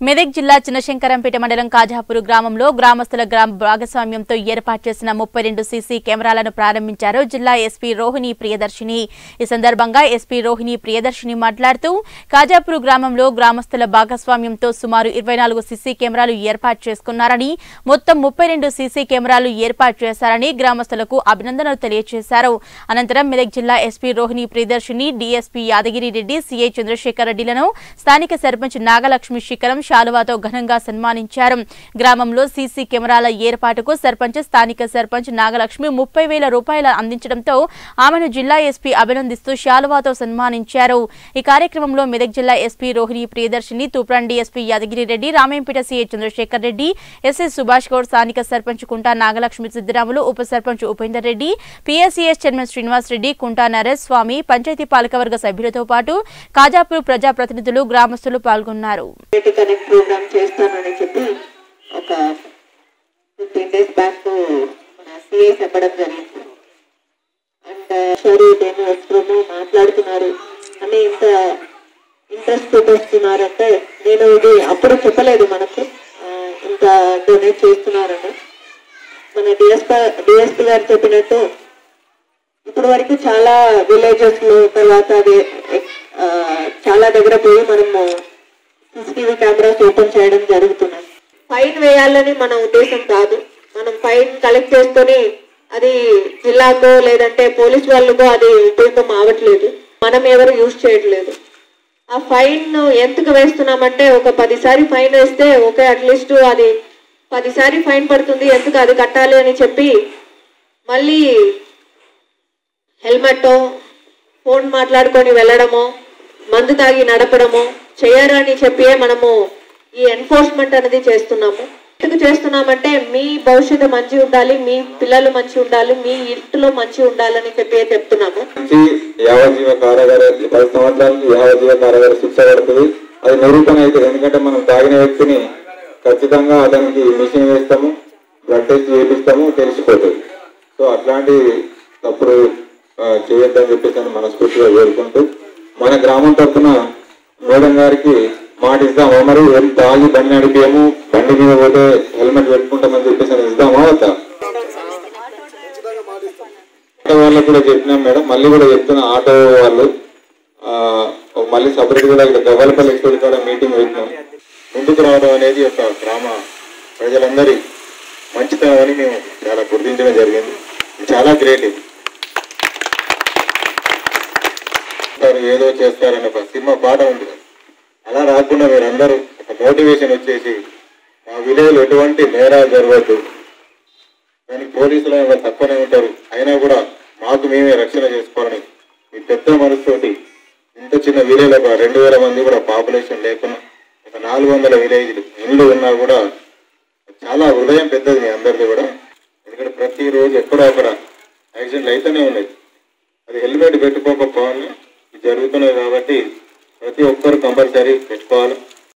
మెదక్ జిల్లా చిన్నశంకరంపేట మండలం కాజాపూర్ గ్రామంలో గ్రామస్తుల గ్రామ భాగస్వామ్యంతో ఏర్పాటు చేసిన ముప్పై రెండు సీసీ కెమెరాలను ప్రారంభించారు జిల్లా ఎస్పీ రోహిణి ప్రియదర్శిని. ఈ సందర్భంగా ఎస్పీ రోహిణి ప్రియదర్శిని మాట్లాడుతూ కాజాపూర్ గ్రామంలో గ్రామస్తుల భాగస్వామ్యంతో సుమారు ఇరవై నాలుగు సీసీ కెమెరాలు ఏర్పాటు చేసుకున్నారని మొత్తం ముప్పై రెండు సీసీ కెమెరాలు ఏర్పాటు చేశారని గ్రామస్తులకు అభినందనలు తెలియజేశారు అనంతరం మెదక్ జిల్లా SP Rohini Priyadarshini DSP Yadagiri Reddy CI Chandrashekar రెడ్డిలను స్థానిక సర్పంచ్ నాగలక్ష్మి శిఖరం శాలువాతో ఘనంగా సన్మానించారు. గ్రామంలో సీసీ కెమెరాల ఏర్పాటుకు సర్పంచ్ స్థానిక సర్పంచ్ నాగలక్ష్మి ముప్పై వేల రూపాయలు అందించడంతో ఆమెను జిల్లా ఎస్పీ అభినందిస్తూ శాలువాతో సన్మానించారు. ఈ కార్యక్రమంలో మెదక్ జిల్లా SP Rohini Priyadarshini Toopran DSP Yadagiri Reddy Ramayampet CA Chandrashekar Reddy SS Subhash Goud స్థానిక సర్పంచ్ కుంటా నాగలక్ష్మి సిద్దిరాములు ఉప సర్పంచ్ ఉపేందర్ రెడ్డి పీఎస్సీఎస్ చైర్మన్ శ్రీనివాస్ రెడ్డి కుంటా నరేష్ స్వామి పంచాయతీ పాలకవర్గ సభ్యులతో పాటు కాజాపూర్ ప్రజాప్రతినిధులు గ్రామస్తులు పాల్గొన్నారు. లైవ్ ప్రోగ్రామ్ చేస్తానని చెప్పి ఒక ఫిఫ్టీన్ డేస్ బ్యాక్ మన సిఐ చెప్పడం జరిగింది. అండ్ సరే నేను ఎస్ప్రోమో మాట్లాడుతున్నారు. అని ఇంత ఇంట్రెస్ట్ చూపిస్తున్నారంటే నేను ఇది అప్పుడు చెప్పలేదు మనకు. ఇంత డొనేట్ చేస్తున్నారని. మన డిఎస్పీ డిఎస్పీ గారు చెప్పినట్టు ఇప్పుడు వరకు చాలా విలేజెస్లో తర్వాత అది చాలా దగ్గర పోయి మనము సీసీటీవీ కెమెరాస్ ఓపెన్ చేయడం జరుగుతున్నాయి ఫైన్ వేయాలని మన ఉద్దేశం కాదు. మనం ఫైన్ కలెక్ట్ చేసుకొని అది జిల్లాకో లేదంటే పోలీస్ వాళ్ళకో అది ఉపయోగం అవ్వట్లేదు. మనం ఎవరు యూజ్ చేయట్లేదు. ఆ ఫైన్ ఎందుకు వేస్తున్నామంటే ఒక పదిసారి ఫైన్ వేస్తే ఓకే అట్లీస్ట్ అది పదిసారి ఫైన్ పడుతుంది ఎందుకు అది కట్టాలి అని చెప్పి మళ్ళీ హెల్మెట్ ఫోన్ మాట్లాడుకొని వెళ్ళడమో మందు తాగి నడపడము చేయరని చెప్పి మనము ఈ ఎన్ఫోర్స్మెంట్ అనేది చేస్తున్నాము. ఎందుకు చేస్తున్నామంటే మీ భవిష్యత్తు మంచి ఉండాలి మీ పిల్లలు మంచి ఉండాలి మీ ఇంట్లో మంచి ఉండాలని చెప్పి చెప్తున్నాము. యావజీవ కారాగార పది సంవత్సరాలకి యావజీవ కారాగార శిక్ష పడుతుంది. అది నిరూపణ అయితే ఎందుకంటే మనం తాగిన వ్యక్తిని ఖచ్చితంగా అతనికి మిషన్ వేస్తాము బ్లడ్ టెస్ట్ చేపిస్తాము తెలిసిపోతుంది. సో అట్లాంటి తప్పుడు చేయొద్దని చెప్పేసి మనస్ఫూర్తిగా కోరుకుంటూ మన గ్రామం తరఫున గోడం గారికి మాట ఇద్దామా మరి ఏం తాగి బండి నడిపేము బండి మీద పోతే హెల్మెట్ పెట్టుకుంటామని చెప్పేసి అని ఇద్దామా వద్దా ఆటో వాళ్ళకు కూడా చెప్పినాం మేడం మళ్ళీ కూడా చెప్తున్నా ఆటో వాళ్ళు మళ్ళీ సపరేట్ కూడా ఇక్కడ గవ్వలపల్లి ఎక్స్పోర్ట్ కూడా మీటింగ్ పెట్టినాం. ముందుకు రావడం అనేది ఒక గ్రామ ప్రజలందరి మంచితనం అని మేము చాలా గుర్తించడం జరిగింది. ఇది చాలా గ్రేట్ ఇది. చేస్తారు, ఏదో చేస్తారని ఒక సినిమా పాట ఉంది అలా రాకుండా మీరందరూ ఒక మోటివేషన్ వచ్చేసి మా విలేజ్లో ఎటువంటి నేరాలు జరగద్దు. దానికి పోలీసులు ఎవరు తక్కువనే ఉంటారు. అయినా కూడా మాకు మేమే రక్షణ చేసుకోవాలని మీ పెద్ద మనసుతోటి ఇంత చిన్న విలేజ్ ఒక రెండు వేల మంది కూడా పాపులేషన్ లేకుండా ఒక నాలుగు వందల విలేజ్లు ఇండ్లు ఉన్నా కూడా చాలా హృదయం పెద్దది మీ అందరిది కూడా. ఎందుకంటే ప్రతిరోజు ఎక్కడో అక్కడ యాక్సిడెంట్లు అయితేనే ఉన్నాయి. అది హెల్మెట్ పెట్టుకోకపోవాలి జరుగుతున్నాయి కాబట్టి ప్రతి ఒక్కరు కంపల్సరీ పెట్టుకోవాలి.